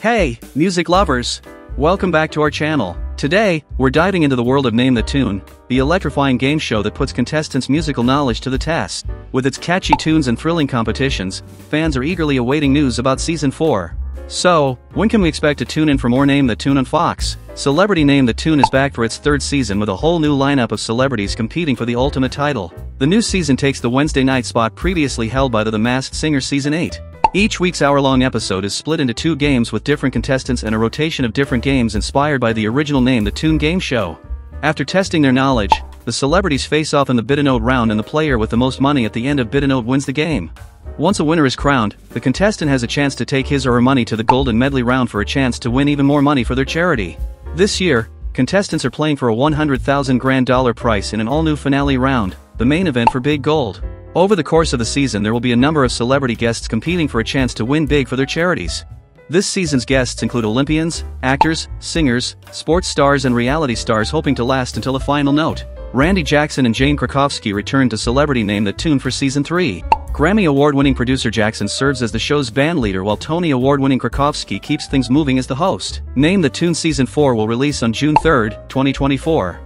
Hey, music lovers! Welcome back to our channel. Today, we're diving into the world of Name That Tune, the electrifying game show that puts contestants' musical knowledge to the test. With its catchy tunes and thrilling competitions, fans are eagerly awaiting news about Season 4. So, when can we expect to tune in for more Name That Tune on Fox? Celebrity Name That Tune is back for its third season with a whole new lineup of celebrities competing for the ultimate title. The new season takes the Wednesday night spot previously held by the The Masked Singer Season 8. Each week's hour-long episode is split into two games with different contestants and a rotation of different games inspired by the original name That Tune Game Show. After testing their knowledge, the celebrities face off in the bid-a-note round and the player with the most money at the end of bid-a-note wins the game. Once a winner is crowned, the contestant has a chance to take his or her money to the Golden Medley round for a chance to win even more money for their charity. This year, contestants are playing for a 100,000 grand dollar price in an all-new finale round, the main event for Big Gold. Over the course of the season there will be a number of celebrity guests competing for a chance to win big for their charities. This season's guests include Olympians, actors, singers, sports stars and reality stars hoping to last until the final note. Randy Jackson and Jane Krakowski return to Celebrity Name That Tune for Season 3. Grammy Award-winning producer Jackson serves as the show's band leader while Tony Award-winning Krakowski keeps things moving as the host. Name That Tune Season 4 will release on June 3, 2024.